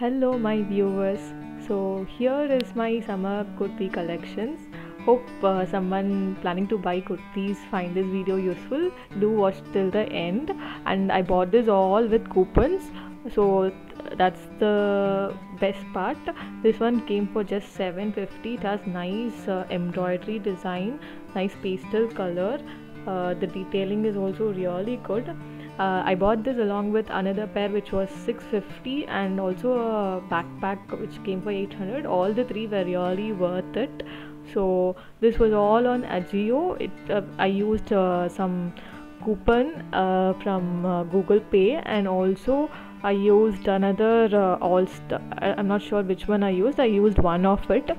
Hello, my viewers. So, here is my summer kurti collections. Hope uh, someone planning to buy kurtis find this video useful. Do watch till the end. And I bought this all with coupons. So, th- that's the best part. This one came for just 750. It has nice uh, embroidery design, nice pastel color. Uh, the detailing is also really good uh, I bought this along with another pair which was 650 and also a backpack which came for 800 all the three were really worth it. So this was all on Ajio. It uh, I used uh, some coupon uh, from uh, Google Pay and also I used another uh, all st- I'm not sure which one I used. I used one of it.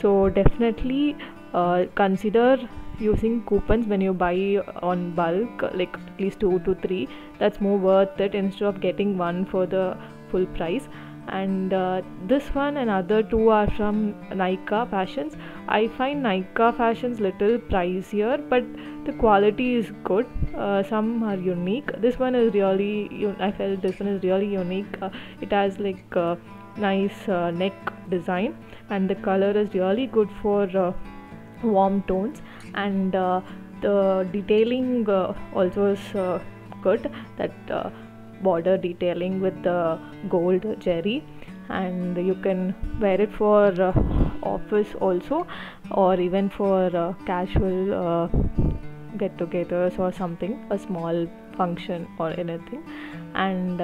So definitely uh, consider using coupons when you buy on bulk like at least two to three that's more worth it instead of getting one for the full price. And uh, this one and other two are from Nykaa fashions. I find Nykaa fashions little pricier but the quality is good. Uh, some are unique. This one is really I felt this one is really unique. Uh, it has like uh, nice uh, neck design and the color is really good for uh, warm tones and uh, the detailing uh, also is uh, good that border detailing with the gold jerry. And you can wear it for uh, office also or even for uh, casual uh, get togethers or something a small function or anything. And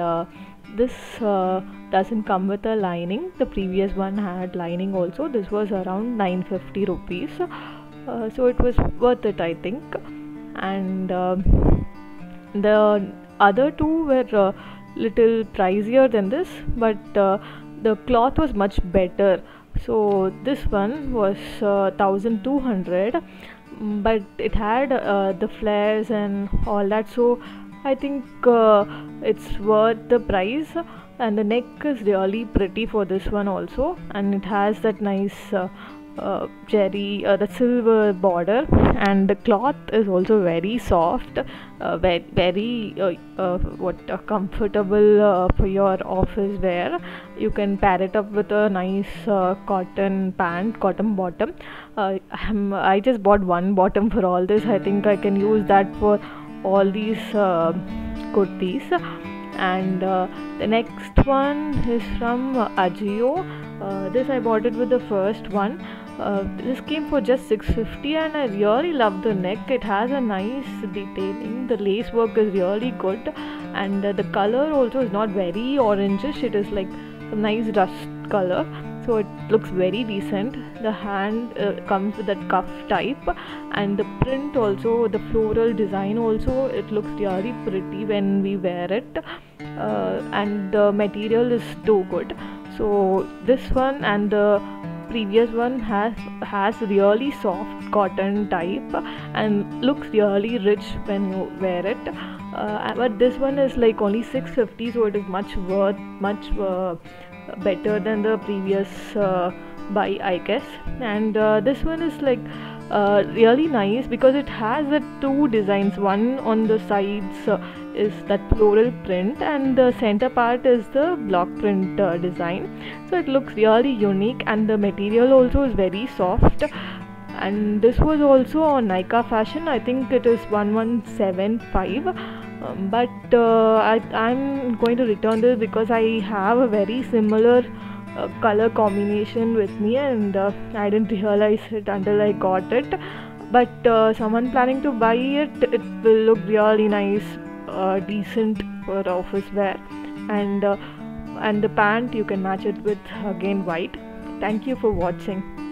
this doesn't come with a lining. The previous one had lining also. This was around 950 rupees uh, so it was worth it i think. And um the other two were uh, little pricier than this but uh, the cloth was much better. So this one was uh, 1200 mm, but it had uh, the flares and all that. So i think uh, it's worth the price. And the neck is really pretty for this one also. And it has that nice uh, uh, jerry uh, the silver border and the cloth is also very soft uh, very, very uh, uh, what uh, comfortable for your office wear. You can pair it up with a nice cotton pant cotton bottom. I'm- i just bought one bottom for all this. I think i can use that for all these kurtis and uh, the next one is from uh, Ajio. Uh, this I bought it with the first one. Uh, this came for just 650 and I really love the neck. It has a nice detailing. The lace work is really good and uh, the color also is not very orangish. It is like a nice rust color. So it looks very decent. The hand uh, comes with that cuff type, and the print also, the floral design also, it looks really pretty when we wear it. Uh, and the material is too good. So this one and the previous one has has really soft cotton type and looks really rich when you wear it. Uh, but this one is like only 650, so it is much worth much. Uh, better than the previous uh, buy i guess. And uh, this one is like uh, really nice because it has the two designs. One on the sides uh, is that floral print and the center part is the block print uh, design. So it looks really unique and the material also is very soft. And this was also on Nykaa fashion. I think it is 1175 but uh, I, I'm going to return this because I have a very similar uh, color combination with me and uh, I didn't realize it until I got it. But uh, someone planning to buy it it will look really nice uh, decent for office wear. And uh, and the pant you can match it with again white. Thank you for watching